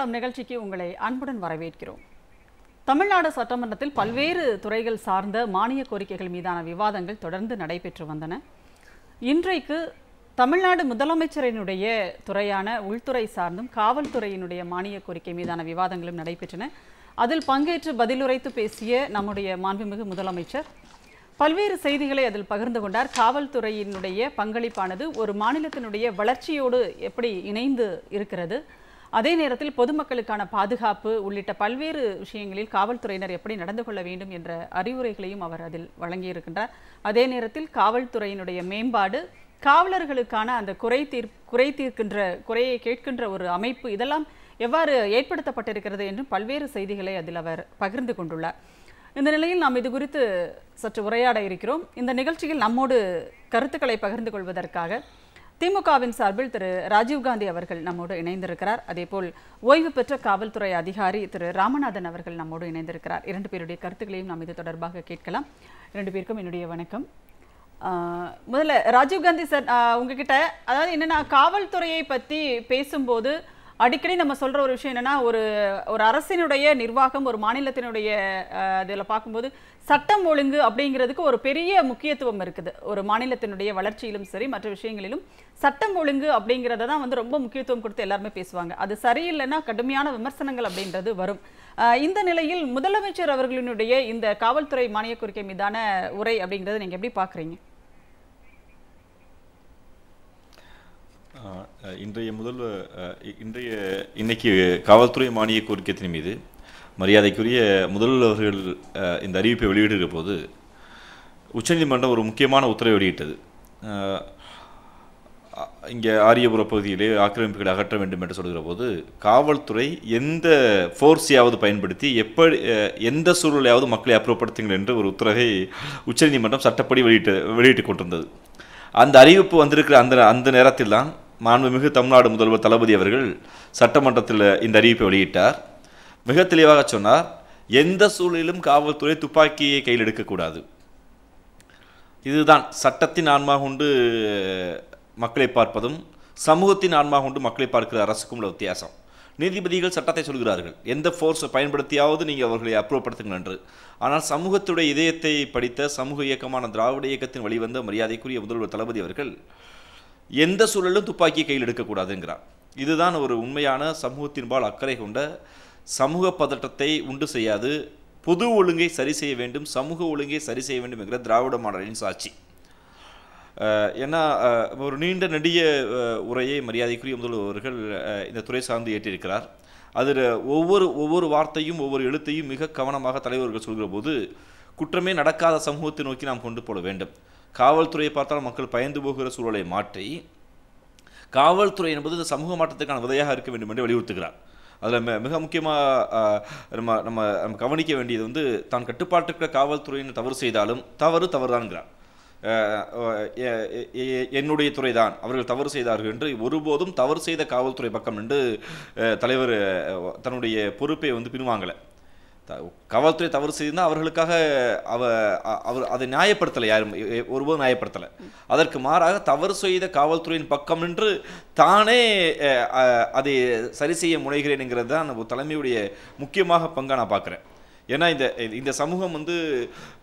களம் நிகழ்ச்சிக்கு உங்களை அன்புடன் வரவேற்கிறோம். தமிழ்நாடு சட்டமன்றத்தில் பல்வேறு துறைகள் சார்ந்த மானிய கோரிக்கைகள் மீதான விவாதங்கள் தொடர்ந்து நடைபெற்று வந்தன. இன்றைக்கு தமிழ்நாடு முதலமைச்சரினுடைய துறையான உள்துறை சார்ந்தும் காவல்துறையினுடைய மானிய கோரிக்கை மீதான விவாதங்களும் நடைபெற்றன. அதில் பங்கேற்று பதிலுரைத்து பேசிய நம்முடைய மாண்புமிகு முதலமைச்சர் பல்வேறு செய்திகளை அதில் பகிர்ந்து கொண்டார். காவல்துறையினுடைய பங்களிப்பானது ஒரு மாநிலத்தினுடைய வளர்ச்சியோடு எப்படி இணைந்து இருக்கிறது? அதே நேரத்தில் பொதுமக்களுக்கான பாதுகாப்பு உள்ளிட்ட பல்வேறு விஷயங்களில் காவல்துறையினர் எப்படி நடந்து கொள்ள வேண்டும் என்ற அறிவுரைகளையும் அவர் அதில் வழங்கியிருக்கின்றார். அதே நேரத்தில் காவல்துறையினுடைய மேம்பாடு காவலர்களுக்கான அந்த குறை தீர் குறை தீர்க்கின்ற குறையை கேட்கின்ற ஒரு அமைப்பு இதெல்லாம் எவ்வாறு ஏற்படுத்தப்பட்டிருக்கிறது என்றும் பல்வேறு செய்திகளை அதில் அவர் பகிர்ந்து கொண்டுள்ளார். இந்த நிலையில் நாம் இது குறித்து சற்று உரையாட இருக்கிறோம். இந்த நிகழ்ச்சியில் நம்மோடு கருத்துக்களை பகிர்ந்து கொள்வதற்காக திமுகவின் சார்பில் திரு ராஜீவ்காந்தி அவர்கள் நம்மோடு இணைந்திருக்கிறார். அதேபோல் ஓய்வு பெற்ற காவல்துறை அதிகாரி திரு ராமநாதன் அவர்கள் நம்மோடு இணைந்திருக்கிறார். இரண்டு பேருடைய கருத்துக்களையும் நாம் இது தொடர்பாக கேட்கலாம். இரண்டு பேருக்கும் என்னுடைய வணக்கம். முதல்ல ராஜீவ்காந்தி சார் உங்ககிட்ட அதாவது என்னன்னா காவல்துறையை பற்றி பேசும்போது அடிக்கடி நம்ம சொல்ற ஒரு விஷயம் என்னன்னா ஒரு ஒரு அரசினுடைய நிர்வாகம் ஒரு மாநிலத்தினுடைய இதில் பார்க்கும்போது சட்டம் ஒழுங்கு அப்படிங்கிறதுக்கு ஒரு பெரிய முக்கியத்துவம் இருக்குது. ஒரு மாநிலத்தினுடைய வளர்ச்சியிலும் சரி மற்ற விஷயங்களிலும் சட்டம் ஒழுங்கு அப்படிங்கிறத தான் வந்து ரொம்ப முக்கியத்துவம் கொடுத்து எல்லாருமே பேசுவாங்க. அது சரியில்லைன்னா கடுமையான விமர்சனங்கள் அப்படின்றது வரும். இந்த நிலையில் முதலமைச்சர் அவர்களினுடைய இந்த காவல்துறை மானிய கோரிக்கை மீதான உரை அப்படிங்கிறத நீங்கள் எப்படி பார்க்குறீங்க? இன்றைய முதல் இன்றைய இன்னைக்கு காவல்துறை மானிய கோரிக்கைத்தின் மீது மரியாதைக்குரிய முதல்வர்கள் இந்த அறிவிப்பை வெளியிடுகிற போது உச்சநீதிமன்றம் ஒரு முக்கியமான உத்தரவை வெளியிட்டது. இங்கே ஆரியபுர பகுதியிலே ஆக்கிரமிப்புகளை அகற்ற வேண்டும் என்று சொல்கிற போது காவல்துறை எந்த ஃபோர்ஸையாவது பயன்படுத்தி எப்படி எந்த சூழலையாவது மக்களை அப்புறப்படுத்துங்கள் என்று ஒரு உத்தரவை உச்சநீதிமன்றம் சட்டப்படி வெளியிட்டு வெளியிட்டு கொண்டிருந்தது. அந்த அறிவிப்பு வந்திருக்கிற அந்த அந்த நேரத்தில் தான் மாண்புமிகு தமிழ்நாடு முதல்வர் தளபதி அவர்கள் சட்டமன்றத்தில் இந்த அறிவிப்பை வெளியிட்டார். மிக தெளிவாக சொன்னார் எந்த சூழலிலும் காவல்துறை துப்பாக்கியை கையில் எடுக்கக்கூடாது. இதுதான் சட்டத்தின் ஆன்மா கொண்டு மக்களை பார்ப்பதும் சமூகத்தின் ஆன்மா கொண்டு மக்களை பார்க்கிற அரசுக்கும் உள்ள வித்தியாசம். நீதிபதிகள் சட்டத்தை சொல்கிறார்கள் எந்த ஃபோர்ஸை பயன்படுத்தியாவது நீங்கள் அவர்களை அப்புறப்படுத்துங்கள் என்று. ஆனால் சமூகத்துடைய இதயத்தை படித்த சமூக இயக்கமான திராவிட இயக்கத்தின் வழிவந்த மரியாதைக்குரிய முதல்வர் தளபதி அவர்கள் எந்த சூழலும் துப்பாக்கியை கையில் எடுக்கக்கூடாதுங்கிறார் இதுதான் ஒரு உண்மையான சமூகத்தின்பால் அக்கறை கொண்ட சமூக பதட்டத்தை உண்டு செய்யாது. பொது ஒழுங்கை சரி செய்ய வேண்டும் சமூக ஒழுங்கை சரி செய்ய வேண்டும் என்கிற திராவிட மாடலின் சாட்சி. ஏன்னா ஒரு நீண்ட நெடிய உரையை மரியாதைக்குரிய முதல்வர் அவர்கள் இந்த துறை சார்ந்து ஏற்றிருக்கிறார் அதில் ஒவ்வொரு ஒவ்வொரு வார்த்தையும் ஒவ்வொரு எழுத்தையும் மிக கவனமாக தலைவர்கள் சொல்கிற போது குற்றமே நடக்காத சமூகத்தை நோக்கி நாம் கொண்டு போட வேண்டும். காவல்துறையை பார்த்தால் மக்கள் பயந்து போகிற சூழலை மாற்றி காவல்துறை என்பது இந்த சமூக மாற்றத்துக்கான உதவியாக இருக்க வேண்டும் என்று வலியுறுத்துகிறார். அதில் மிக மிக முக்கியமாக நம்ம நம்ம நம்ம கவனிக்க வேண்டியது வந்து தான் கட்டுப்பாட்டுக்கிற காவல்துறையின் தவறு செய்தாலும் தவறு தவறுதான்கிறார். என்னுடைய துறை தான் அவர்கள் தவறு செய்தார்கள் என்று ஒருபோதும் தவறு செய்த காவல்துறை பக்கம் என்று தலைவர் தன்னுடைய பொறுப்பை வந்து பின்வாங்கலை. காவல்துறை தவறு செய்திருந்தால் அவர்களுக்காக அவ அவர் அதை நியாயப்படுத்தலை யாரும் ஒருபோதும் நியாயப்படுத்தலை. அதற்கு மாறாக தவறு செய்த காவல்துறையின் பக்கம் நின்று தானே அதை சரி செய்ய முனைகிறேனுங்கிறது தான் தலைமையுடைய முக்கியமாக பங்காக நான் பார்க்குறேன். ஏன்னா இந்த இந்த சமூகம் வந்து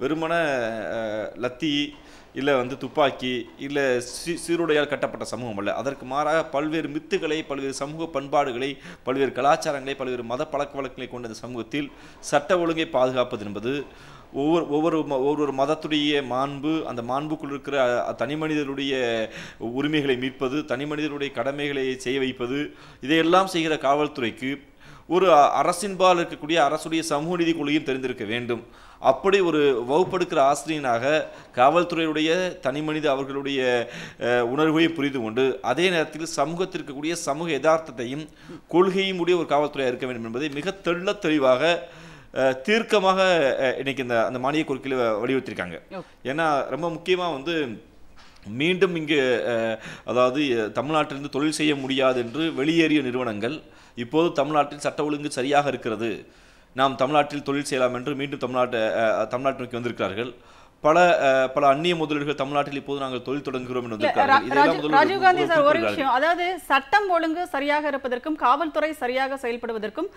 வெறுமன லத்தி இல்லை வந்து துப்பாக்கி இல்லை சி சீருடையால் கட்டப்பட்ட சமூகம் அல்ல. அதற்கு மாறாக பல்வேறு மித்துகளை பல்வேறு சமூக பண்பாடுகளை பல்வேறு கலாச்சாரங்களை பல்வேறு மத பழக்க வழக்கங்களை கொண்ட இந்த சமூகத்தில் சட்ட ஒழுங்கை பாதுகாப்பது என்பது ஒவ்வொரு ஒவ்வொரு ம- ஒவ்வொரு மதத்துடைய மாண்பு அந்த மாண்புக்குள் இருக்கிற தனி மனிதருடைய உரிமைகளை மீட்பது தனி மனிதருடைய கடமைகளை செய்ய வைப்பது இதையெல்லாம் செய்கிற காவல்துறைக்கு ஒரு அரசின்பால் இருக்கக்கூடிய அரசுடைய சமூக நீதி கொள்கையும் தெரிந்திருக்க வேண்டும். அப்படி ஒரு வகுப்படுக்கிற ஆசிரியனாக காவல்துறையுடைய தனி மனித அவர்களுடைய உணர்வையும் புரிந்து கொண்டு அதே நேரத்தில் சமூகத்திற்கு இருக்கக்கூடிய சமூக யதார்த்தத்தையும் கொள்கையும் உடைய ஒரு காவல்துறையாக இருக்க வேண்டும் என்பதை மிக தெள்ளத் தெளிவாக தீர்க்கமாக இன்னைக்கு இந்த அந்த மானிய கோரிக்கையில் வலியுறுத்தியிருக்காங்க ஏன்னா ரொம்ப முக்கியமாக வந்து மீண்டும் இங்கு அதாவது தமிழ்நாட்டிலிருந்து தொழில் செய்ய முடியாது என்று வெளியேறிய நிறுவனங்கள் இப்போது தமிழ்நாட்டில் சட்ட ஒழுங்கு சரியாக இருக்கிறது. நாம் தமிழ்நாட்டில் தொழில் செய்யலாம் என்று மீண்டும் தமிழ்நாட்டை தமிழ்நாட்டு நோக்கி வந்திருக்கிறார்கள். பல பல அந்நிய முதலீடுகள் தமிழ்நாட்டில் இப்போது நாங்கள் தொழில் தொடங்குகிறோம் ராஜீவ்காந்தி சார் ஒரு. விஷயம். அதாவது சட்டம் ஒழுங்கு சரியாக இருப்பதற்கும் காவல்துறை சரியாக செயல்படுவதற்கும்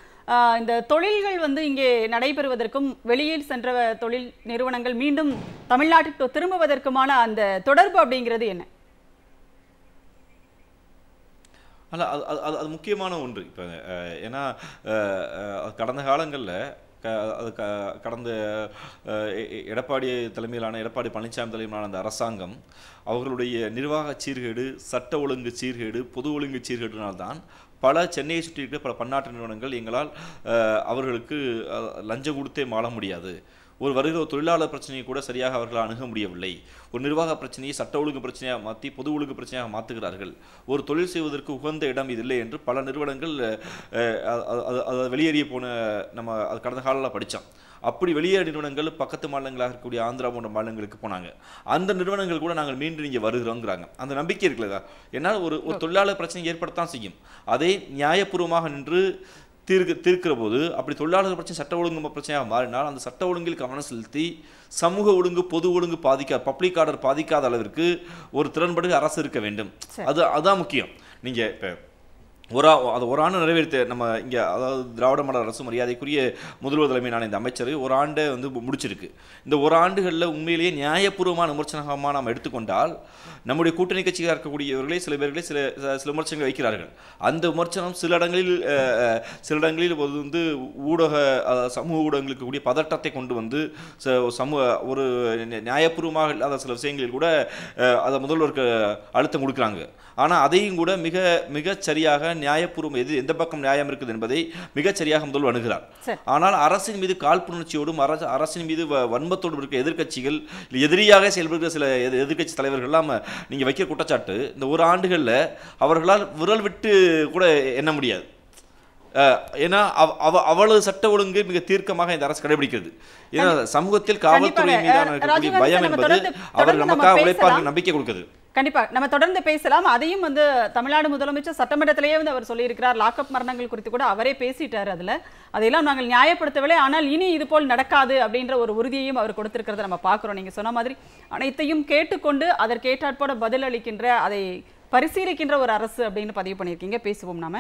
இந்த தொழில்கள் வந்து இங்கே நடைபெறுவதற்கும் வெளியில் சென்ற தொழில் நிறுவனங்கள் மீண்டும் தமிழ்நாட்டுக்கு திரும்புவதற்குமான அந்த தொடர்பு அப்படிங்கிறது என்ன? அல்ல அது அது- அது அது முக்கியமான ஒன்று. இப்போ ஏன்னா கடந்த காலங்களில் க அது க கடந்த எடப்பாடி தலைமையிலான எடப்பாடி பழனிசாமி தலைமையிலான அந்த அரசாங்கம் அவர்களுடைய நிர்வாக சீர்கேடு சட்ட ஒழுங்கு சீர்கேடு பொது ஒழுங்கு சீர்கேடுனால்தான் பல சென்னையை சுற்றி இருக்கிற பல பன்னாட்டு நிறுவனங்கள் எங்களால் அவர்களுக்கு லஞ்சம் கொடுத்தே மாள முடியாது. ஒரு வருகிற ஒரு தொழிலாளர் பிரச்சனையை கூட சரியாக அவர்களால் அணுக முடியவில்லை. ஒரு நிர்வாக பிரச்சனையை சட்ட ஒழுங்கு பிரச்சனையாக மாற்றி பொது ஒழுங்கு பிரச்சனையாக மாற்றுகிறார்கள் ஒரு தொழில் செய்வதற்கு உகந்த இடம் இது இல்லை என்று பல நிறுவனங்கள் அதை வெளியேறிய போன நம்ம அது கடந்த காலத்தில் படித்தோம் அப்படி வெளியேற நிறுவனங்கள் பக்கத்து மாநிலங்களாக இருக்கக்கூடிய ஆந்திரா போன்ற மாநிலங்களுக்கு போனாங்க. அந்த நிறுவனங்கள் கூட நாங்கள் மீண்டும் இங்கே வருகிறோங்கிறாங்க. அந்த நம்பிக்கை இருக்குல்லதா என்னால் ஒரு ஒரு தொழிலாளர் பிரச்சனை ஏற்படத்தான் செய்யும். அதை நியாயபூர்வமாக நின்று தீர்க்க தீர்க்கிற போது அப்படி தொழிலாளர் பிரச்சனை சட்ட ஒழுங்கு பிரச்சனையாக மாறினால் அந்த சட்ட ஒழுங்கில் கவனம் செலுத்தி சமூக ஒழுங்கு பொது ஒழுங்கு பாதிக்க பப்ளிக் ஆர்டர் பாதிக்காத அளவிற்கு ஒரு திறன்படு அரசு இருக்க வேண்டும். அது அதான் முக்கியம் நீங்க இப்போ ஒரு அது ஒரு ஆண்டு நிறைவேற்ற நம்ம இங்கே அதாவது திராவிட மாடல் அரசு மரியாதைக்குரிய முதல்வர் தலைமையிலான இந்த அமைச்சர் ஒரு ஆண்டை வந்து முடிச்சிருக்கு. இந்த ஒரு ஆண்டுகளில் உண்மையிலேயே நியாயபூர்வமான விமர்சனமாக நாம் எடுத்துக்கொண்டால் நம்முடைய கூட்டணி கட்சியாக இருக்கக்கூடியவர்களே சில பேர்களே சில சில- சில விமர்சனங்கள் வைக்கிறார்கள். அந்த விமர்சனம் சில இடங்களில் சில இடங்களில் வந்து ஊடக சமூக ஊடகங்களுக்கு கூடிய பதட்டத்தை கொண்டு வந்து ச- சமூக ஒரு நியாயபூர்வமாக இல்லாத சில விஷயங்களில் கூட அதை முதல்வருக்கு அழுத்தம் கொடுக்குறாங்க. ஆனால் அதையும் கூட மிக மிகச் சரியாக நியாயபூர்வம் எது எந்த பக்கம் நியாயம் இருக்குது என்பதை மிகச் சரியாக முதல்வர் அணுகிறார். ஆனால் அரசின் மீது காழ்ப்புணர்ச்சியோடும் அரசு அரசின் மீது வ- வன்மத்தோடும் இருக்க எதிர்க்கட்சிகள் இல்ல எதிரியாக செயல்படுகிற சில எதிர் எதிர்க்கட்சி தலைவர்கள்லாம் நீங்கள் வைக்கிற குற்றச்சாட்டு இந்த ஒரு ஆண்டுகளில் அவர்களால் விரல் விட்டு கூட எண்ண முடியாது ஏன்னா அவ- அவ- அவ்வளவு சட்ட ஒழுங்கு மிக தீர்க்கமாக இந்த அரசு கடைபிடிக்கிறது ஏன்னா சமூகத்தில் காவல்துறை. மீதான பயம் என்பது அவர் நமக்காக உழைப்பார்கள். நம்பிக்கை கொடுக்குது கண்டிப்பாக நம்ம தொடர்ந்து பேசலாம். அதையும் வந்து தமிழ்நாடு முதலமைச்சர் சட்டமன்றத்திலேயே வந்து அவர் சொல்லியிருக்கிறார். லாக்அப் மரணங்கள் குறித்து கூட அவரே பேசிட்டார் அதில். அதையெல்லாம் நாங்கள் நியாயப்படுத்தவில்லை. ஆனால் இனி இது போல் நடக்காது அப்படின்ற ஒரு உறுதியையும் அவர் கொடுத்திருக்கிறத நம்ம பார்க்குறோம். நீங்கள் சொன்ன மாதிரி அனைத்தையும் கேட்டுக்கொண்டு அதற்கேற்றாற்போட பதில் அளிக்கின்ற அதை பரிசீலிக்கின்ற ஒரு அரசு அப்படின்னு பதிவு பண்ணியிருக்கீங்க. பேசுவோம் நாம.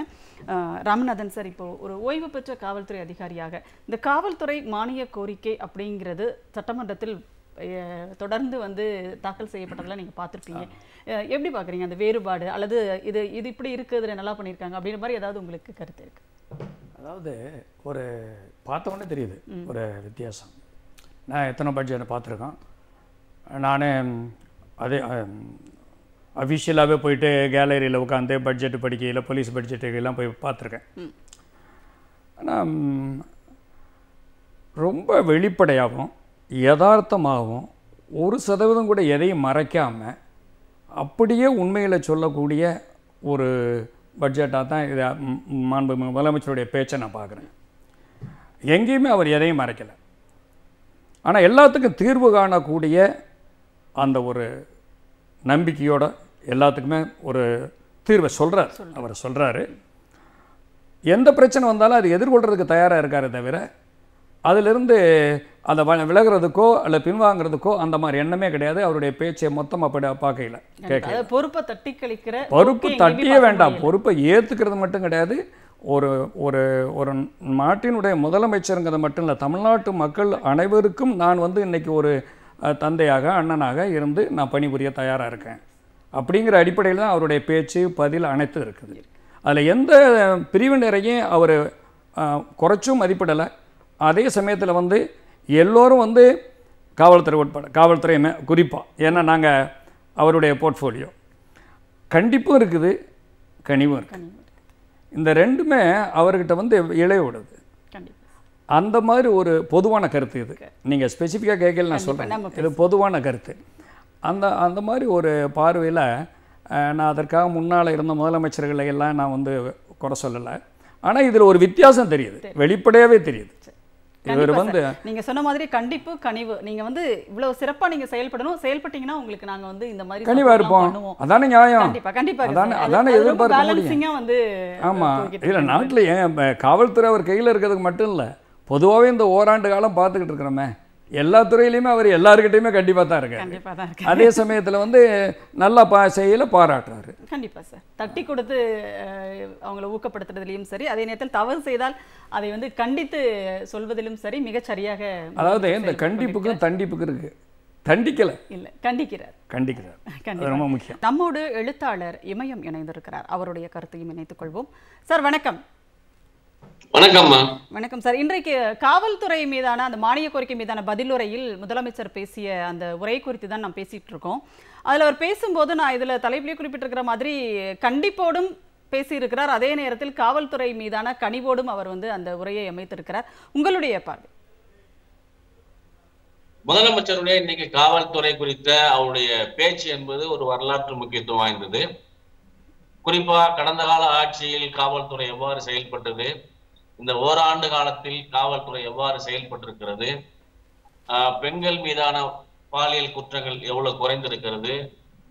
ராமநாதன் சார் இப்போ ஒரு ஓய்வு பெற்ற காவல்துறை அதிகாரியாக இந்த காவல்துறை மானிய கோரிக்கை அப்படிங்கிறது சட்டமன்றத்தில் தொடர்ந்து வந்து தாக்கல் செய்யப்பட்டதெல்லாம் நீங்க பார்த்திருப்பீங்க. எப்படி பார்க்குறீங்க அந்த வேறுபாடு? அல்லது இது இது இப்படி இருக்கு இதில் நல்லா பண்ணியிருக்காங்க அப்படின்ற மாதிரி ஏதாவது உங்களுக்கு கருத்து இருக்கு? அதாவது ஒரு பார்த்த உடனே தெரியுது ஒரு வித்தியாசம். நான் எத்தனை பட்ஜெட் பார்த்துருக்கேன். நான் அதே அஃபிஷியலாகவே போயிட்டு கேலரியில் உட்காந்து பட்ஜெட் படிக்கையில் போலீஸ் பட்ஜெட்டுக்கெல்லாம் போய் பார்த்துருக்கேன். ஆனால் ரொம்ப வெளிப்படையாகவும் யதார்த்தமாகவும் ஒரு சதவீதம் கூட எதையும் மறைக்காமல் அப்படியே உண்மையில் சொல்லக்கூடிய ஒரு பட்ஜெட்டாக தான் இதை மாண்பு முதலமைச்சருடைய பேச்சை நான் பார்க்குறேன். எங்கேயுமே அவர் எதையும் மறைக்கலை. ஆனால் எல்லாத்துக்கும் தீர்வு காணக்கூடிய அந்த ஒரு நம்பிக்கையோட எல்லாத்துக்குமே ஒரு தீர்வை சொல்கிறார் அவர் சொல்கிறாரு எந்த பிரச்சனை வந்தாலும் அது எதிர்கொள்கிறதுக்கு தயாராக இருக்காரே தவிர அதிலிருந்து அதை வ- விலகுறதுக்கோ அல்ல பின்வாங்குறதுக்கோ அந்த மாதிரி எண்ணமே கிடையாது. அவருடைய பேச்சை மொத்தம் அப்படி பார்க்கையில். கேட்க. அதாவது பொறுப்பை தட்டி கழிக்கிற பொறுப்பு தட்டியே வேண்டாம். பொறுப்பை ஏற்றுக்கிறது மட்டும் கிடையாது. ஒரு ஒரு ஒரு நாட்டினுடைய முதலமைச்சருங்கிறது மட்டும் இல்லை தமிழ்நாட்டு மக்கள் அனைவருக்கும் நான் வந்து இன்னைக்கு ஒரு தந்தையாக அண்ணனாக இருந்து நான் பணிபுரிய தயாராக இருக்கேன். அப்படிங்கிற அடிப்படையில் தான் அவருடைய பேச்சு பதில் அனைத்து இருக்குது. அதில் எந்த பிரிவினரையும் அவர் குறைச்சும் மதிப்பிடலை. அதே சமயத்தில் வந்து எல்லோரும் வந்து காவல்துறை உட்பட காவல்துறை குறிப்பாக ஏன்னா நாங்கள் அவருடைய போர்ட்ஃபோலியோ. கண்டிப்பும் இருக்குது கனிவும் இருக்குது. இந்த ரெண்டுமே அவர்கிட்ட வந்து இளைய விடுது. அந்த மாதிரி ஒரு பொதுவான கருத்து இது. நீங்கள் ஸ்பெசிஃபிக்காக கேட்கல நான் சொல்கிறேன் இது பொதுவான கருத்து. அந்த அந்த மாதிரி ஒரு பார்வையில் நான் அதற்காக முன்னால் இருந்த முதலமைச்சர்களை எல்லாம் நான் வந்து குறை சொல்லலை. ஆனால் இதில் ஒரு வித்தியாசம் தெரியுது. வெளிப்படையாகவே தெரியுது. இவர் வந்து. நீங்க சொன்ன மாதிரி கண்டிப்பு கனிவு. நீங்க வந்து இவ்வளவு சிறப்பா நீங்க செயல்படணும். செயல்பட்டீங்கன்னா உங்களுக்கு நாங்க வந்து இந்த மாதிரி எல்லாம் இருப்போம். அதானே நியாயம். கண்டிப்பா கண்டிப்பா அதானே அதானே எதிர்பார்க்க முடியும். வந்து போய்கிட்டு இல்லை. நாட்டில் ஏன் காவல்துறை அவர் கையில் இருக்கிறதுக்கு மட்டும் இல்லை பொதுவாகவே இந்த ஓராண்டு காலம் பார்த்துக்கிட்டு இருக்கிறோமே. எல்லா துறையிலையுமே அவர் எல்லாருக்கிட்டையுமே கண்டிப்பாக தான் இருக்காரு. அதே சமயத்தில் வந்து நல்லா பா செய்யல பாராட்டுறாரு. கண்டிப்பா சார். தட்டி கொடுத்து அவங்கள ஊக்கப்படுத்துறதுலயும் சரி அதே நேரத்தில் தவறு செய்தால் அதை வந்து கண்டித்து சொல்வதிலும் சரி மிகச் சரியாக அதாவது இந்த கண்டிப்புக்கும் தண்டிப்புக்கும் இருக்கு. தண்டிக்கலை. இல்ல கண்டிக்கிறார். கண்டிக்கிறார். ரொம்ப முக்கியம். நம்மோடு எழுத்தாளர் இமயம் இணைந்திருக்கிறார். அவருடைய கருத்தையும் இணைத்துக் கொள்வோம். சார் வணக்கம். வணக்கம்மா. வணக்கம் சார். இன்றைக்கு காவல்துறை மீதான அந்த மானிய கோரிக்கை மீதான பதிலுரையில் முதலமைச்சர் பேசிய அந்த உரை குறித்து தான் நாம் பேசிட்டு இருக்கோம். அதுல அவர் பேசும்போது நான் இதுல தலைப்பிலே குறிப்பிட்டிருக்கிற மாதிரி கண்டிப்போடும் பேசியிருக்கிறார். அதே நேரத்தில் காவல்துறை மீதான கனிவோடும் அவர் வந்து அந்த உரையை அமைத்திருக்கிறார். உங்களுடைய பார்வை? முதலமைச்சருடைய இன்னைக்கு காவல்துறை குறித்த அவருடைய பேச்சு என்பது ஒரு வரலாற்று முக்கியத்துவம் வாய்ந்தது. குறிப்பா கடந்த கால ஆட்சியில் காவல்துறை எவ்வாறு செயல்பட்டது இந்த ஓராண்டு காலத்தில் காவல்துறை எவ்வாறு செயல்பட்டிருக்கிறது? பெண்கள் மீதான பாலியல் குற்றங்கள் எவ்வளவு குறைந்திருக்கிறது?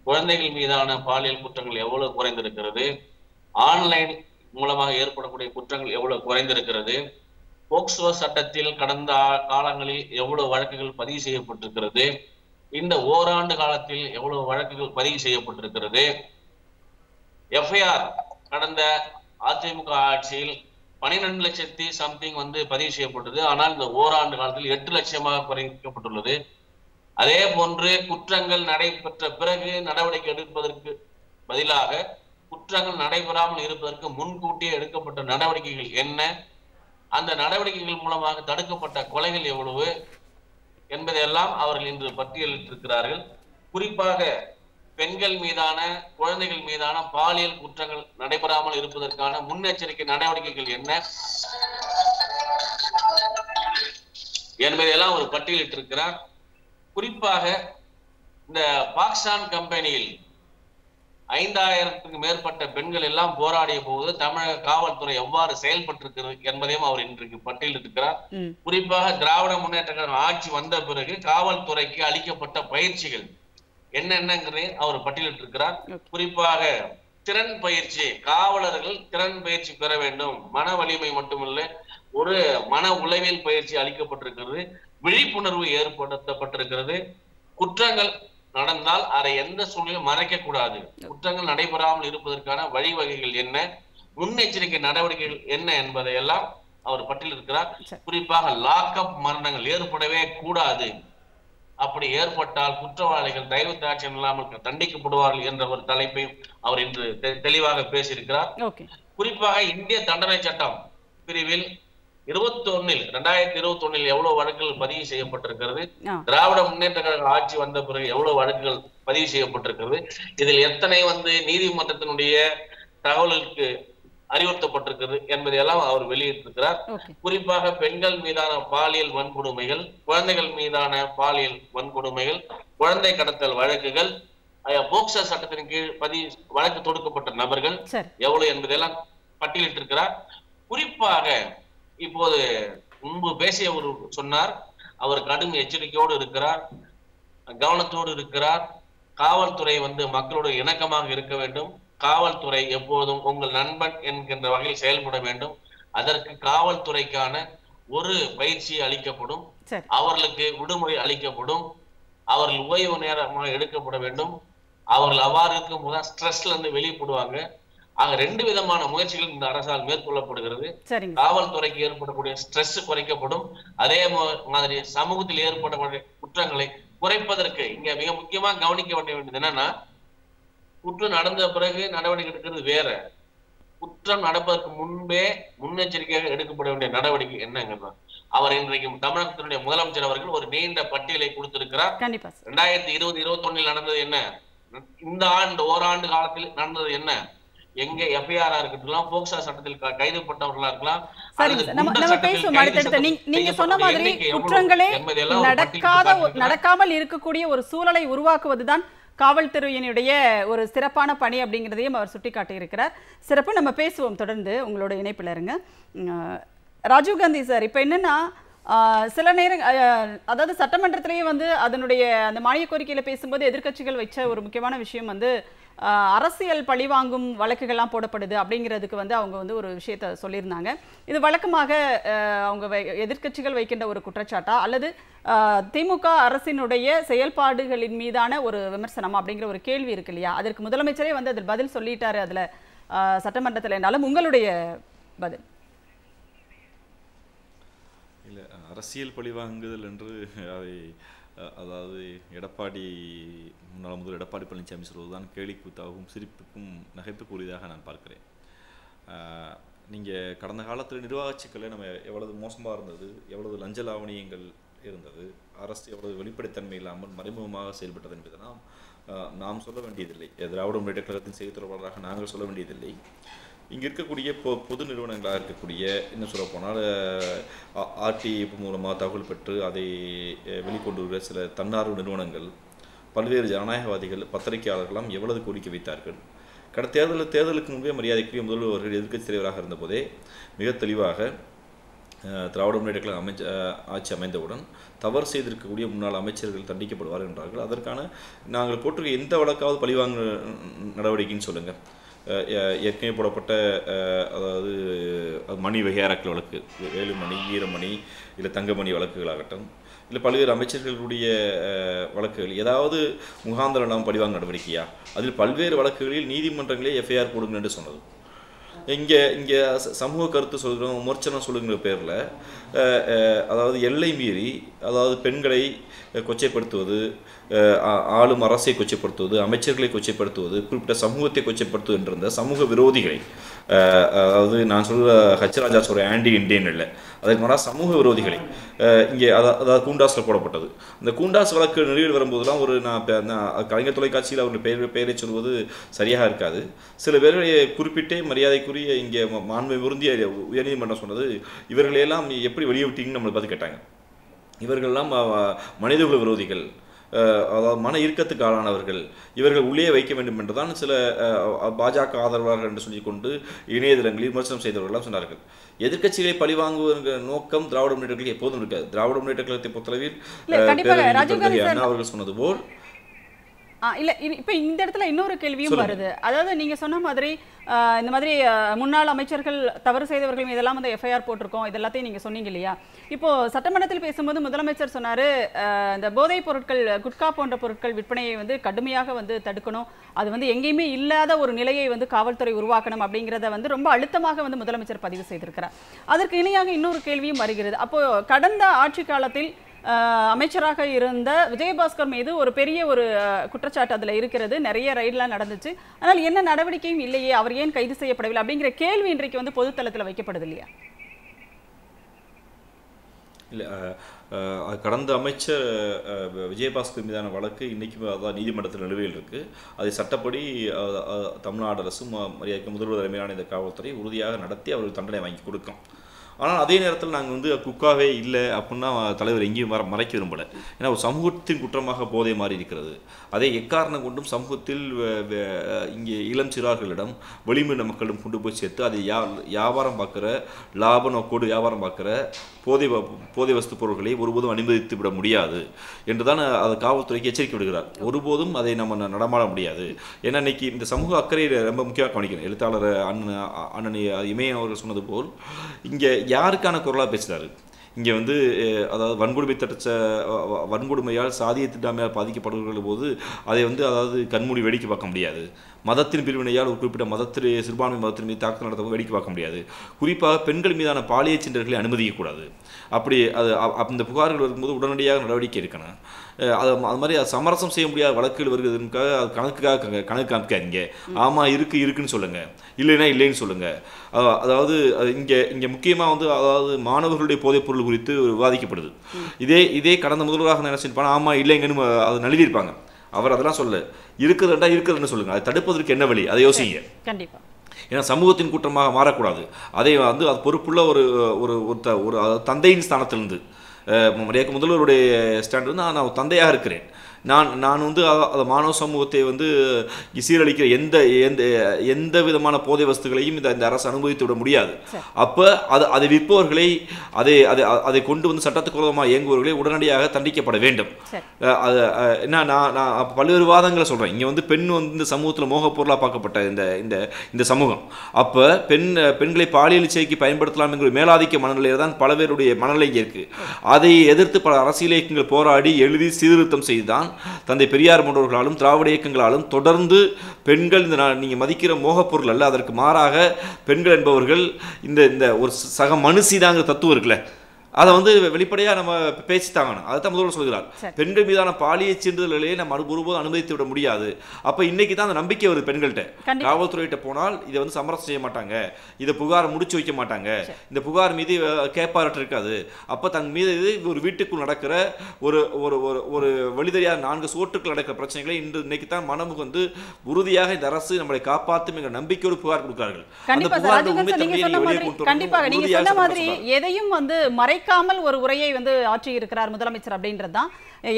குழந்தைகள் மீதான பாலியல் குற்றங்கள் எவ்வளவு குறைந்திருக்கிறது? ஆன்லைன் மூலமாக ஏற்படக்கூடிய குற்றங்கள் எவ்வளவு குறைந்திருக்கிறது? போக்சோ சட்டத்தில் கடந்த காலங்களில் எவ்வளவு வழக்குகள் பதிவு செய்யப்பட்டிருக்கிறது? இந்த ஓராண்டு காலத்தில் எவ்வளவு வழக்குகள் பதிவு செய்யப்பட்டிருக்கிறது? எஃப்ஐஆர் கடந்த அதிமுக ஆட்சியில் பனிரெண்டு லட்சத்தி சம்திங் வந்து பதிவு செய்யப்பட்டது. ஆனால் இந்த ஓராண்டு காலத்தில் எட்டு லட்சமாக குறைக்கப்பட்டுள்ளது. அதே போன்று குற்றங்கள் நடைபெற்ற பிறகு நடவடிக்கை எடுப்பதற்கு பதிலாக குற்றங்கள் நடைபெறாமல் இருப்பதற்கு முன்கூட்டியே எடுக்கப்பட்ட நடவடிக்கைகள் என்ன? அந்த நடவடிக்கைகள் மூலமாக தடுக்கப்பட்ட கொலைகள் எவ்வளவு? என்பதையெல்லாம் அவர்கள் இன்று பட்டியலிட்டிருக்கிறார்கள். குறிப்பாக பெண்கள் மீதான குழந்தைகள் மீதான பாலியல் குற்றங்கள் நடைபெறாமல் இருப்பதற்கான முன்னெச்சரிக்கை நடவடிக்கைகள் என்ன? என்பதையெல்லாம் ஒரு பட்டியலிட்டிருக்கிறார். குறிப்பாக இந்த பாக்ஸ்டான் கம்பெனியில் ஐந்தாயிரத்துக்கு மேற்பட்ட பெண்கள் எல்லாம் போராடிய போது தமிழக காவல்துறை எவ்வாறு செயல்பட்டிருக்கிறது என்பதையும் அவர் இன்றைக்கு பட்டியலிட்டிருக்கிறார். குறிப்பாக திராவிட முன்னேற்ற கழகம் ஆட்சி வந்த பிறகு காவல்துறைக்கு அளிக்கப்பட்ட பயிற்சிகள் என்னென்னங்கிறதை அவர் பட்டியலிட்டிருக்கிறார். குறிப்பாக திறன் பயிற்சி காவலர்கள் திறன் பயிற்சி பெற வேண்டும். மன வலிமை மட்டுமல்ல ஒரு மன உளவியல் பயிற்சி அளிக்கப்பட்டிருக்கிறது. விழிப்புணர்வு ஏற்படுத்தப்பட்டிருக்கிறது. குற்றங்கள் நடந்தால் அதை எந்த சூழ்நிலையும் மறைக்க கூடாது குற்றங்கள் நடைபெறாமல் இருப்பதற்கான வழிவகைகள் என்ன? முன்னெச்சரிக்கை நடவடிக்கைகள் என்ன என்பதையெல்லாம் அவர் பட்டியலிருக்கிறார். குறிப்பாக லாக்அப் மரணங்கள் ஏற்படவே கூடாது. அப்படி ஏற்பட்டால் குற்றவாளிகள் தயவு தாட்சியம் இல்லாமல் தண்டிக்கப்படுவார்கள் என்ற ஒரு தலைப்பை அவர் இன்று தெளிவாக பேசியிருக்கிறார். குறிப்பாக இந்திய தண்டனை சட்டம் பிரிவில் இருபத்தி ஒன்னில் ரெண்டாயிரத்தி இருபத்தி ஒன்னில் எவ்வளவு வழக்குகள் பதிவு செய்யப்பட்டிருக்கிறது? திராவிட முன்னேற்ற கழக ஆட்சி வந்த பிறகு எவ்வளவு வழக்குகள் பதிவு செய்யப்பட்டிருக்கிறது? இதில் எத்தனை வந்து நீதிமன்றத்தினுடைய தகவலுக்கு அறிவுறுத்தப்பட்டிருக்கிறது என்பதையெல்லாம் அவர் வெளியிட்டிருக்கிறார். குறிப்பாக பெண்கள் மீதான பாலியல் வன்கொடுமைகள் குழந்தைகள் மீதான பாலியல் வன்கொடுமைகள் குழந்தை கடத்தல் வழக்குகள் போக்சோ சட்டத்தின் கீழ் பதிவு வழக்கு தொடுக்கப்பட்ட நபர்கள் எவ்வளவு என்பதெல்லாம் பட்டியலிட்டிருக்கிறார். குறிப்பாக இப்போது முன்பு பேசிய ஒரு சொன்னார் அவர் கடும் எச்சரிக்கையோடு இருக்கிறார் கவனத்தோடு இருக்கிறார். காவல்துறை வந்து மக்களோடு இணக்கமாக இருக்க வேண்டும். காவல்துறை எப்போதும் உங்கள் நண்பன் என்கின்ற வகையில் செயல்பட வேண்டும். அதற்கு காவல்துறைக்கான ஒரு பயிற்சி அளிக்கப்படும். அவர்களுக்கு விடுமுறை அளிக்கப்படும். அவர்கள் ஓய்வு நேரமாக எடுக்கப்பட வேண்டும். அவர்கள் அவ்வாறு இருக்கும் போது ஸ்ட்ரெஸ்ல இருந்து வெளிப்படுவாங்க. ஆக ரெண்டு விதமான முயற்சிகள் இந்த அரசால் மேற்கொள்ளப்படுகிறது. காவல்துறைக்கு ஏற்படக்கூடிய ஸ்ட்ரெஸ் குறைக்கப்படும். அதே மாதிரி சமூகத்தில் ஏற்படக்கூடிய குற்றங்களை குறைப்பதற்கு இங்க மிக முக்கியமா கவனிக்க வேண்டிய வேண்டியது என்னன்னா குற்றம் நடந்த பிறகு நடவடிக்கை எடுக்கிறது வேற. குற்றம் நடப்பதற்கு முன்பே முன்னெச்சரிக்கையாக எடுக்கப்பட வேண்டிய நடவடிக்கை என்னங்கிறது அவர் இன்றைக்கு தமிழகத்தினுடைய முதலமைச்சர் அவர்கள் ஒரு நீண்ட பட்டியலை கொடுத்திருக்கிறார். ரெண்டாயிரத்தி இருபது இருபத்தொன்னில் நடந்தது என்ன? இந்த ஆண்டு ஓராண்டு காலத்தில் நடந்தது என்ன? எங்க எஃப்ஐஆரா இருக்கட்டும் போக்சா சட்டத்தில் க- கைதுப்பட்டவர்களா இருக்கலாம் நீங்க சொன்ன மாதிரி குற்றங்களே நடக்காத. நடக்காமல் இருக்கக்கூடிய ஒரு சூழலை உருவாக்குவதுதான் காவல்துறையினுடைய ஒரு சிறப்பான பணி அப்படிங்கிறதையும் அவர் சுட்டிக்காட்டியிருக்கிறார். சிறப்பு நம்ம பேசுவோம். தொடர்ந்து உங்களோட இணைப்பில் இருங்க. ராஜீவ்காந்தி சார் இப்போ என்னென்னா சில நேரம் அதாவது சட்டமன்றத்திலேயே வந்து அதனுடைய அந்த மானிய கோரிக்கையில் பேசும்போது எதிர்க்கட்சிகள் வச்ச ஒரு முக்கியமான விஷயம் வந்து அரசியல் பழிவாங்கும் வழக்குகள்லாம் போடப்படுது அப்படிங்கிறதுக்கு வந்து அவங்க வந்து ஒரு விஷயத்த சொல்லியிருந்தாங்க. இது வழக்கமாக அவங்க வை- எதிர்க்கட்சிகள் வைக்கின்ற ஒரு குற்றச்சாட்டா? அல்லது திமுக அரசினுடைய செயல்பாடுகளின் மீதான ஒரு விமர்சனம் அப்படிங்கிற ஒரு கேள்வி இருக்கு இல்லையா? அதற்கு முதலமைச்சரே வந்து அதில் பதில் சொல்லிட்டாரு அதில் சட்டமன்றத்தில் என்றாலும். உங்களுடைய பதில். இல்லை அரசியல் பழிவாங்குதல் என்று அதை அதாவது எடப்பாடி முன்னாள் முதல் எடப்பாடி பழனிசாமி சொல்வதுதான் கேலிக்கூத்தாகவும் சிரிப்புக்கும் நகைப்புக்குரியதாக நான் பார்க்கிறேன். நீங்கள் கடந்த காலத்தில் நிர்வாகச்சிக்கலை நம்ம எவ்வளவு மோசமாக இருந்தது எவ்வளவு லஞ்ச லாவணியங்கள் இருந்தது அரசு எவ்வளவு வெளிப்படைத்தன்மை இல்லாமல் மறைமுகமாக செயல்பட்டது என்பதெல்லாம் நாம் நாம் சொல்ல வேண்டியதில்லை. திராவிட முன்னேற்ற கழகத்தின் செய்தி தொடர்பாளராக நாங்கள் சொல்ல வேண்டியதில்லை. இங்கே இருக்கக்கூடிய பொ பொது நிறுவனங்களாக இருக்கக்கூடிய இன்னும் சொல்ல போனால் ஆர்டி மூலமாக தகவல் பெற்று அதை வெளிக்கொண்டு வருகிற சில தன்னார்வ நிறுவனங்கள் பல்வேறு ஜனநாயகவாதிகள் பத்திரிகையாளர்களாம் எவ்வளவு கோரிக்கை வைத்தார்கள். கடந்த தேர்தலில் தேர்தலுக்கு முன்பே மரியாதைக்குரிய முதல்வர் அவர்கள் எதிர்க்கட்சி தலைவராக இருந்தபோதே மிக தெளிவாக திராவிட முன்னேற்ற கழகம் அமைச்ச ஆட்சி அமைந்தவுடன் தவறு செய்திருக்கக்கூடிய முன்னாள் அமைச்சர்கள் தண்டிக்கப்படுவார் என்றார்கள். அதற்கான நாங்கள் போட்டிருக்க எந்த வழக்காவது பழிவாங்க நடவடிக்கைன்னு சொல்லுங்கள் ஏற்கனவே போடப்பட்ட அதாவது மணி வகையாராக்கள் வழக்கு. வேலுமணி ஈரமணி இல்லை தங்கமணி வழக்குகளாகட்டும் இல்லை பல்வேறு அமைச்சர்களுடைய வழக்குகள். ஏதாவது முகாந்திரம் நாம் பழிவாங்க நடவடிக்கையா? அதில் பல்வேறு வழக்குகளில் நீதிமன்றங்களே எஃப்ஐஆர் போடுங்க என்று சொன்னது. இங்கே இங்கே சமூக கருத்து சொல்கிறோம் விமர்சனம் சொல்லுங்கிற பேரில் அதாவது எல்லை மீறி அதாவது பெண்களை கொச்சைப்படுத்துவது ஆளும் அரசை கொச்சைப்படுத்துவது அமைச்சர்களை கொச்சைப்படுத்துவது குறிப்பிட்ட சமூகத்தை கொச்சைப்படுத்துவது என்றிருந்த சமூக விரோதிகளை அதாவது நான் சொல்கிற ஹச் ராஜா சொல்கிற ஆன்டி இண்டியன் இல்லை. அதற்கு மாறாக சமூக விரோதிகளை. இங்கே அதாவது அதாவது கூண்டாஸில் போடப்பட்டது. இந்த கூண்டாஸ் வழக்கு நிறுவல் வரும்போதெல்லாம் ஒரு நான் கலைஞர் தொலைக்காட்சியில் அவருடைய பெயர் பெயரை சொல்வது சரியாக இருக்காது. சில பேர்களை குறிப்பிட்டே மரியாதைக்குரிய இங்கே மாண்மை உருந்திய உயர்நீதிமன்றம் சொன்னது இவர்களையெல்லாம் எப்படி வெளியே விட்டீங்கன்னு நம்மளை பார்த்து கேட்டாங்க. இவர்கள்லாம் மனிதகுல விரோதிகள். அதாவது மன இறுக்கத்துக்கு ஆளானவர்கள். இவர்கள் உள்ளே வைக்க வேண்டும் என்றுதான் சில பாஜக ஆதரவாளர்கள் என்று சொல்லிக்கொண்டு இணையதளங்களில் விமர்சனம் செய்தவர்கள்லாம் சொன்னார்கள். எதிர்க்கட்சிகளை பழிவாங்குவதற்கிற நோக்கம் திராவிட முன்னேற்ற எப்போதும் இருக்காது. திராவிட முன்னேற்ற கழகத்தை பொறுத்தளவில் அவர்கள் சொன்னது போல் இல்ல இப்ப இந்த இடத்துல இன்னொரு கேள்வியும். வருது. அதாவது நீங்க சொன்ன மாதிரி இந்த மாதிரி முன்னாள் அமைச்சர்கள் தவறு செய்தவர்கள் மீதெல்லாம் வந்து எஃப்ஐஆர் போட்டிருக்கோம். இது எல்லாத்தையும் நீங்க சொன்னீங்க இல்லையா? இப்போ சட்டமன்றத்தில் பேசும்போது முதலமைச்சர் சொன்னாரு இந்த போதைப் பொருட்கள் குட்கா போன்ற பொருட்கள் விற்பனையை வந்து கடுமையாக வந்து தடுக்கணும். அது வந்து எங்கேயுமே இல்லாத ஒரு நிலையை வந்து காவல்துறை உருவாக்கணும் அப்படிங்கிறத வந்து ரொம்ப அழுத்தமாக வந்து முதலமைச்சர் பதிவு செய்திருக்கிறார். அதற்கு இணையாக இன்னொரு கேள்வியும் வருகிறது. அப்போ கடந்த ஆட்சி காலத்தில் அமைச்சராக இருந்த விஜயபாஸ்கர் மீது ஒரு பெரிய ஒரு குற்றச்சாட்டு அதில் இருக்கிறது. நிறைய ரைட்லாம் நடந்துச்சு. ஆனால் என்ன நடவடிக்கையும் இல்லையே அவர் ஏன் கைது செய்யப்படவில்லை அப்படிங்கிற கேள்வி இன்றைக்கு வந்து பொதுத்தளத்தில் வைக்கப்படுது இல்லையா? இல்லை கடந்த அமைச்சர் விஜயபாஸ்கர் மீதான வழக்கு இன்றைக்கும் அதான் நீதிமன்றத்தில் நிலுவையில் இருக்குது அதை சட்டப்படி தமிழ்நாடு அரசும் மரியாதைக்கு முதல்வர் தலைமையிலான இந்த காவல்துறை உறுதியாக நடத்தி அவருக்கு தண்டனை வாங்கி கொடுக்கும். ஆனால் அதே நேரத்தில் நாங்கள் வந்து குக்காவே இல்லை அப்படின்னா தலைவர் எங்கேயும் மற மறைக்க விரும்பலை ஏன்னா ஒரு சமூகத்தின் குற்றமாக போதை மாறி இருக்கிறது. அதை எக்காரணம் கொண்டும் சமூகத்தில் இங்கே இளம் சிறார்களிடம் வெளிமிட மக்களிடம் கொண்டு போய் சேர்த்து அதை யா வியாபாரம் பார்க்குற லாப நோக்கோடு வியாபாரம் பார்க்குற போதை வ- போதை வஸ்து பொருட்களை ஒருபோதும் அனுமதித்து விட முடியாது என்று தான் அதை காவல்துறைக்கு எச்சரிக்கை விடுகிறார். ஒருபோதும் அதை நம்ம நடமாட முடியாது. ஏன்னா இன்னைக்கு இந்த சமூக அக்கறையை ரொம்ப முக்கியமாக கவனிக்கணும். எழுத்தாளர் அண்ணன் அண்ணன் இமயம் அவர்கள் சொன்னது போல் இங்கே யாருக்கான குரலாக பேசுகிறாரு இங்கே வந்து அதாவது வன்கொடுமை தடுச்ச வ- வன்கொடுமையால் சாதிய திட்டாமையால் பாதிக்கப்படுகிற போது அதை வந்து அதாவது கண்மூடி வேடிக்கை பார்க்க முடியாது. மதத்தின் பிரிவினையால் ஒரு குறிப்பிட்ட மதத்தில் சிறுபான்மை மதத்தின் மீது தாக்குதல் நடத்த வேடிக்கை பார்க்க முடியாது. குறிப்பாக பெண்கள் மீதான பாலியல் சிண்டர்களை அனுமதிக்கக்கூடாது. அப்படி அது அந்த புகார்கள் வரும்போது உடனடியாக நடவடிக்கை எடுக்கணும். அது அது மாதிரி அது சமரசம் செய்ய முடியாத வழக்குகள் வருகிறதுக்காக அது கணக்குக்காக கணக்கு காமிக்காதீங்க. ஆமாம் இருக்கு இருக்குன்னு சொல்லுங்க. இல்லைன்னா இல்லைன்னு சொல்லுங்க. அஹ் அதாவது அது இங்கே இங்கே முக்கியமாக வந்து அதாவது மாணவர்களுடைய போதைப் பொருள் குறித்து விவாதிக்கப்படுது. இதே இதே கடந்த முதல்வராக நினைச்சிருப்பாங்க ஆமாம் இல்லைங்கன்னு அதை நழுவியிருப்பாங்க. அவர் அதெல்லாம் சொல்ல. இருக்குதுண்டா இருக்குதுன்னு சொல்லுங்க. அதை தடுப்பதற்கு என்ன வழி? அதை யோசிங்க. கண்டிப்பா. ஏன்னா சமூகத்தின் குற்றமாக மாறக்கூடாது. அதை வந்து அது பொறுப்புள்ள ஒரு ஒரு ஒரு தந்தையின் ஸ்தானத்திலிருந்து. அஹ் மரியாதைக்கு முதல்வருடைய ஸ்டாண்ட் வந்து நான் தந்தையாக இருக்கிறேன். நான் நான் வந்து அந்த மாணவ சமூகத்தை வந்து சீரழிக்கிற எந்த எந்த எந்த விதமான போதை வஸ்துகளையும் இந்த இந்த அரசு அனுமதித்து விட முடியாது. அப்போ அது அதை விற்பவர்களை அதை அதை அதை கொண்டு வந்து சட்டத்துக்கு விரோதமாக இயங்குபவர்களை உடனடியாக தண்டிக்கப்பட வேண்டும். அது என்ன நான் நான் பல்வேறு வாதங்களை சொல்கிறேன் இங்கே வந்து பெண் வந்து இந்த சமூகத்தில் மோகப் பொருளாக பார்க்கப்பட்ட இந்த இந்த இந்த சமூகம். அப்போ பெண் பெண்களை பாலியல் இச்சைக்கு பயன்படுத்தலாம் என்கிற மேலாதிக்க மனநிலையில் தான் பல பேருடைய மனநிலை இங்கே இருக்கு அதை எதிர்த்து பல அரசியல் இயக்கங்கள் போராடி எழுதி சீர்திருத்தம் செய்துதான் தந்தை பெரியார் போன்றவர்களாலும் திராவிட இயக்கங்களாலும் தொடர்ந்து பெண்கள் இந்த நீங்கள் மதிக்கிற மோகப் பொருள் அல்ல அதற்கு மாறாக பெண்கள் என்பவர்கள் இந்த இந்த ஒரு சக மனுஷிதாங்கிற தத்துவம் இருக்குல்ல. அதை வந்து வெளிப்படையாக நம்ம பேசி தாங்கணும் அதை தான் முதல்வர் சொல்கிறார். பெண்கள் மீதான பாலிய சீண்டுதல்களையே நம்ம ஒருபோதும் அனுமதித்து விட முடியாது. அப்போ இன்னைக்கு தான் அந்த நம்பிக்கை வருது பெண்கள்கிட்ட. காவல்துறையிட்ட போனால் இதை வந்து சமரசம் செய்ய மாட்டாங்க. இதை புகார் முடிச்சு வைக்க மாட்டாங்க. இந்த புகார் மீது கேட்பாரட்டு இருக்காது. அப்போ தன் மீது இது ஒரு வீட்டுக்குள் நடக்கிற ஒரு ஒரு ஒரு ஒரு வழிதறியாத நான்கு சோற்றுக்குள் நடக்கிற பிரச்சனைகளை இன்று இன்னைக்கு தான் மனம் வந்து உறுதியாக இந்த அரசு நம்மளை காப்பாற்றும் என்ற நம்பிக்கையோடு புகார் கொடுக்கிறார்கள். அந்த கொண்டு வரணும். கண்டிப்பாக நீங்க சொன்ன மாதிரி. எதையும் வந்து கேட்காமல் ஒரு உரையை வந்து ஆற்றி இருக்கிறார் முதலமைச்சர் அப்படின்றது தான்.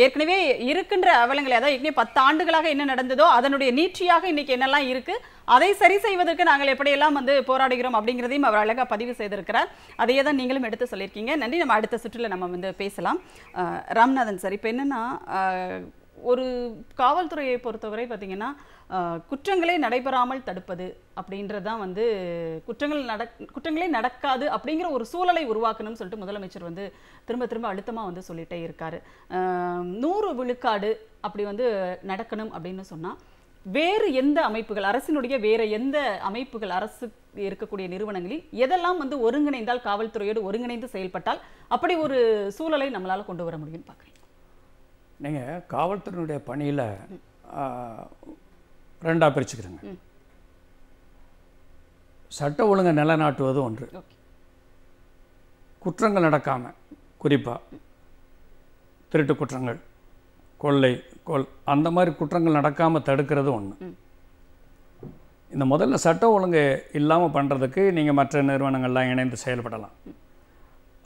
ஏற்கனவே இருக்கின்ற அவலங்களை அதாவது ஏற்கனவே பத்து ஆண்டுகளாக என்ன நடந்ததோ அதனுடைய நீட்சியாக இன்னைக்கு என்னெல்லாம் இருக்கு அதை சரி செய்வதற்கு நாங்கள் எப்படியெல்லாம் வந்து போராடுகிறோம் அப்படிங்கிறதையும் அவர் அழகாக பதிவு செய்திருக்கிறார். அதையே தான் நீங்களும் எடுத்து சொல்லியிருக்கீங்க. நன்றி. நம்ம அடுத்த சுற்றில் நம்ம வந்து பேசலாம். ராம்நாதன் சார் இப்போ என்னென்னா ஒரு காவல்துறையை பொறுத்தவரை பார்த்திங்கன்னா குற்றங்களே நடைபெறாமல் தடுப்பது அப்படின்றது தான் வந்து குற்றங்கள் நடக் குற்றங்களே நடக்காது அப்படிங்கிற ஒரு சூழலை உருவாக்கணும்னு சொல்லிட்டு முதலமைச்சர் வந்து திரும்ப திரும்ப அழுத்தமாக வந்து சொல்லிட்டே இருக்காரு. நூறு விழுக்காடு அப்படி வந்து நடக்கணும் அப்படின்னு சொன்னால் வேறு எந்த அமைப்புகள் அரசினுடைய வேறு எந்த அமைப்புகள் அரசு இருக்கக்கூடிய நிறுவனங்களில் எதெல்லாம் வந்து ஒருங்கிணைந்தால் காவல்துறையோடு ஒருங்கிணைந்து செயல்பட்டால் அப்படி ஒரு சூழலை நம்மளால் கொண்டு வர முடியும்னு பார்க்குறேன் நீங்கள் காவல்துறையினுடைய பணியில் ரெண்டாக பிரிச்சுக்கிறேங்க. சட்ட ஒழுங்கை நிலைநாட்டுவது ஒன்று. குற்றங்கள் நடக்காமல் குறிப்பாக திருட்டு குற்றங்கள் கொள்ளை கொல் அந்த மாதிரி குற்றங்கள் நடக்காமல் தடுக்கிறது ஒன்று இந்த முதல்ல சட்ட ஒழுங்கு இல்லாமல் பண்ணுறதுக்கு நீங்கள் மற்ற நிறுவனங்கள்லாம் இணைந்து செயல்படலாம்.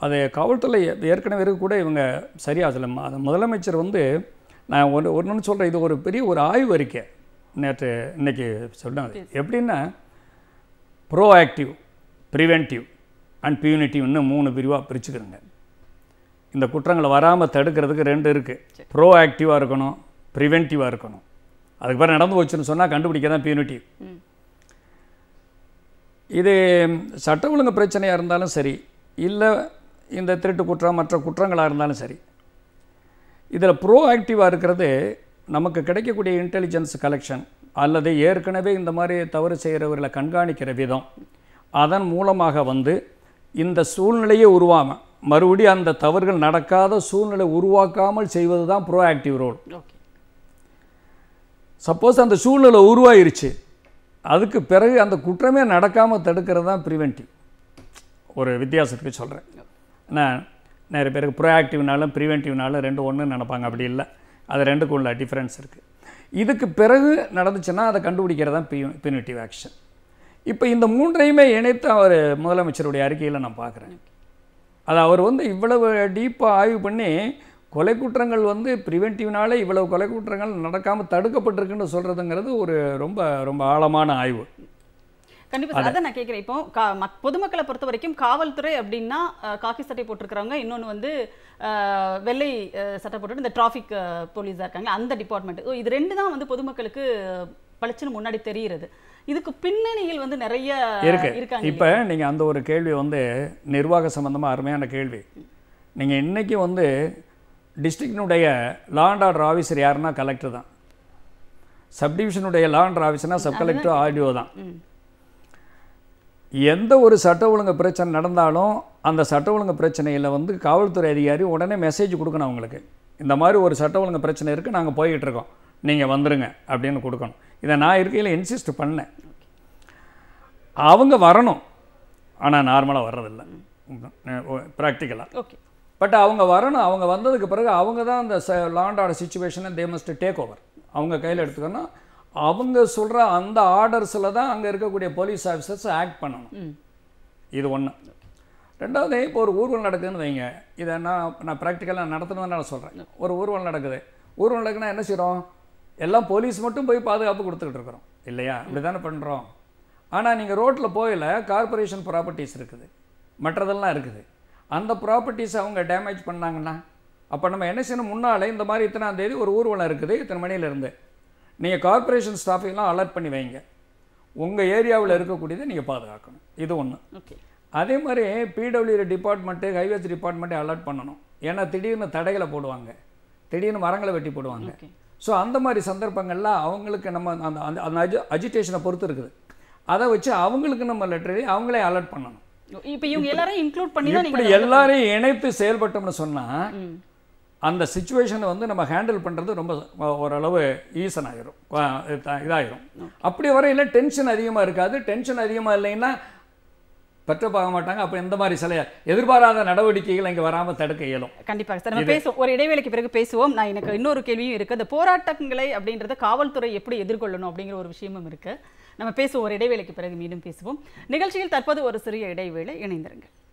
அது காவல்துறை ஏற்கனவே இருக்க கூட இவங்க சரியாக சொல்ல அது முதலமைச்சர் வந்து நான் ஒன்று ஒன்று சொல்கிறேன் இது ஒரு பெரிய ஒரு ஆய்வு அறிக்கை. நேற்று இன்னைக்கு சொன்னாங்க எப்படின்னா ப்ரோஆக்டிவ் ப்ரிவென்டிவ் அண்ட் பியூனிட்டிவ்னு மூணு பிரிவாக பிரிச்சுக்கிறோங்க. இந்த குற்றங்களை வராமல் தடுக்கிறதுக்கு ரெண்டு இருக்குது ப்ரோஆக்டிவாக இருக்கணும் ப்ரிவென்டிவாக இருக்கணும். அதுக்கு பிறகு நடந்து போச்சுன்னு சொன்னால் கண்டுபிடிக்க தான் பியூனிட்டிவ் இது சட்ட ஒழுங்கு பிரச்சனையாக இருந்தாலும் சரி இல்லை இந்த திருட்டு குற்றம் மற்ற குற்றங்களாக இருந்தாலும் சரி. இதில் ப்ரோ ஆக்டிவாக இருக்கிறது நமக்கு கிடைக்கக்கூடிய இன்டெலிஜென்ஸ் கலெக்ஷன் அல்லது ஏற்கனவே இந்த மாதிரி தவறு செய்கிறவர்களை கண்காணிக்கிற விதம். அதன் மூலமாக வந்து இந்த சூழ்நிலையை உருவாம மறுபடியும் அந்த தவறுகள் நடக்காத சூழ்நிலை உருவாக்காமல் செய்வது தான் proactive role okay suppose அந்த சூழ்நிலை உருவாயிருச்சு. அதுக்கு பிறகு அந்த குற்றமே நடக்காமல் தடுக்கிறது தான் ப்ரிவென்டிவ் ஒரு வித்தியாசத்துக்கு சொல்கிறேன் நான் நிறைய பேருக்கு ப்ரோஆக்டிவ்னாலும் ப்ரிவென்டிவ்னாலும் ரெண்டு ஒன்று நினைப்பாங்க. அப்படி இல்லை. அது ரெண்டுக்கும் உள்ள டிஃப்ரென்ஸ் இருக்குது இதுக்கு பிறகு நடந்துச்சுன்னா அதை கண்டுபிடிக்கிறது தான் பியூனிட்டிவ் ஆக்ஷன் இப்போ இந்த மூன்றையுமே இணைத்து அவர் முதலமைச்சருடைய அறிக்கையில் நான் பார்க்குறேன். அது அவர் வந்து இவ்வளவு டீப்பாக ஆய்வு பண்ணி கொலை குற்றங்கள் வந்து ப்ரிவென்டிவ்னாலே இவ்வளவு கொலை குற்றங்கள் நடக்காமல் தடுக்கப்பட்டிருக்குன்னு சொல்கிறதுங்கிறது ஒரு ரொம்ப ரொம்ப ஆழமான ஆய்வு. கண்டிப்பா அதான் நான் கேட்குறேன் இப்போ பொதுமக்களை பொறுத்த வரைக்கும் காவல்துறை அப்படின்னா காக்கி சட்டை போட்டிருக்கிறவங்க இன்னொன்று வந்து வெள்ளை சட்டை போட்டுட்டு இந்த டிராஃபிக் போலீஸாக இருக்காங்க அந்த டிபார்ட்மெண்ட் இது ரெண்டு தான் வந்து பொதுமக்களுக்கு பளிச்சுன்னு முன்னாடி தெரிகிறது இதுக்கு பின்னணியில் வந்து நிறைய இருக்கு. இப்போ நீங்கள் அந்த ஒரு கேள்வி வந்து நிர்வாக சம்பந்தமாக அருமையான கேள்வி. நீங்கள் இன்னைக்கு வந்து டிஸ்ட்ரிக்டினுடைய லா அண்ட் ஆர்டர் ஆஃபீஸர் யாருன்னா கலெக்டர் தான். சப்டிவிஷனுடைய லா அண்ட் ஆஃபீஸர்னா சப் கலெக்டர் ஆர்டிஓ தான். எந்த ஒரு சட்ட ஒழுங்கு பிரச்சனை நடந்தாலும் அந்த சட்ட ஒழுங்கு பிரச்சனையில் வந்து காவல்துறை அதிகாரி உடனே மெசேஜ் கொடுக்கணும் அவங்களுக்கு. இந்த மாதிரி ஒரு சட்ட ஒழுங்கு பிரச்சனை இருக்குது நாங்கள் போய்கிட்டு இருக்கோம். நீங்கள் வந்துருங்க அப்படின்னு கொடுக்கணும். இதை நான் இருக்கையில் இன்சிஸ்ட் பண்ணேன். அவங்க வரணும். ஆனால் நார்மலாக வர்றதில்ல. ப்ராக்டிக்கலாக ஓகே பட் அவங்க வரணும். அவங்க வந்ததுக்கு பிறகு அவங்க தான் அந்த லாண்ட் ஆர்டர் சுச்சுவேஷனை தே மஸ்ட் டேக் ஓவர் அவங்க கையில் எடுத்துக்கணும் அவங்க சொல்கிற அந்த ஆர்டர்ஸில் தான் அங்கே இருக்கக்கூடிய போலீஸ் ஆஃபீஸர்ஸ் ஆக்ட் பண்ணணும். இது ஒன்று ரெண்டாவது இப்போ ஒரு ஊர்வலம் நடக்குதுன்னு வைங்க. இதை நான் நான் ப்ராக்டிக்கலாக நடத்தணும்னு நான் சொல்கிறேன் ஒரு ஊர்வலம் நடக்குது. ஊர்வலக்குனா என்ன செய்கிறோம் எல்லாம் போலீஸ் மட்டும் போய் பாதுகாப்பு கொடுத்துக்கிட்டு இருக்கிறோம். இல்லையா? இப்படி தானே பண்ணுறோம் ஆனால் நீங்கள் ரோட்டில் போயில கார்ப்பரேஷன் ப்ராப்பர்ட்டிஸ் இருக்குது. மற்றதெல்லாம் இருக்குது. அந்த ப்ராப்பர்ட்டிஸ் அவங்க டேமேஜ் பண்ணாங்கன்னா அப்போ நம்ம என்ன செய்யணும்? முன்னாலே இந்த மாதிரி இத்தனாம் தேதி ஒரு ஊர்வலம் இருக்குது. இத்தனை மணியிலேருந்து. நீங்கள் கார்ப்பரேஷன் ஸ்டாஃபையெல்லாம் அலர்ட் பண்ணி வைங்க. உங்கள் ஏரியாவில் இருக்கக்கூடியதை நீங்கள் பாதுகாக்கணும். இது ஒன்று ஓகே அதே மாதிரி பிடபிள்யூ டிபார்ட்மெண்ட்டு ஹைவேஸ் டிபார்ட்மெண்ட்டை அலர்ட் பண்ணணும். ஏன்னா திடீர்னு தடைகளை போடுவாங்க. திடீர்னு மரங்களை வெட்டி போடுவாங்க. ஸோ அந்த மாதிரி சந்தர்ப்பங்கள்ல அவங்களுக்கு நம்ம அந்த அந்த அந்த அஜி அஜிடேஷனை பொறுத்து இருக்குது. அதை வச்சு அவங்களுக்கு நம்ம லெட்டர் அவங்களே அலர்ட் பண்ணணும். இப்போ இவங்க எல்லாரும் இன்க்ளூட் பண்ணி இப்படி எல்லாரையும் இணைத்து செயல்பட்டோம்னு சொன்னால். அந்த சுச்சுவேஷனை வந்து நம்ம ஹேண்டில் பண்ணுறது ரொம்ப ஓரளவு ஈசன் ஆயிரும் வா- இத- இதாயிரும். அப்படி வரையில் டென்ஷன் அதிகமாக இருக்காது. டென்ஷன் அதிகமாக இல்லைன்னா பற்ற பார்க்க மாட்டாங்க. அப்போ இந்த மாதிரி சில எதிர்பாராத நடவடிக்கைகள் இங்கே வராமல் தடுக்க இயலும். கண்டிப்பாக சார் நம்ம பேசுவோம். ஒரு இடைவேளைக்கு பிறகு பேசுவோம். நான் எனக்கு இன்னொரு கேள்வியும் இருக்கு. அந்த போராட்டங்களை அப்படின்றத காவல்துறை எப்படி எதிர்கொள்ளணும் அப்படிங்கிற ஒரு விஷயமும் இருக்கு. நம்ம பேசுவோம். ஒரு இடைவேளைக்கு பிறகு மீண்டும் பேசுவோம். நிகழ்ச்சியில் தற்போது ஒரு சிறிய இடைவேளை இணைந்திருங்கள்.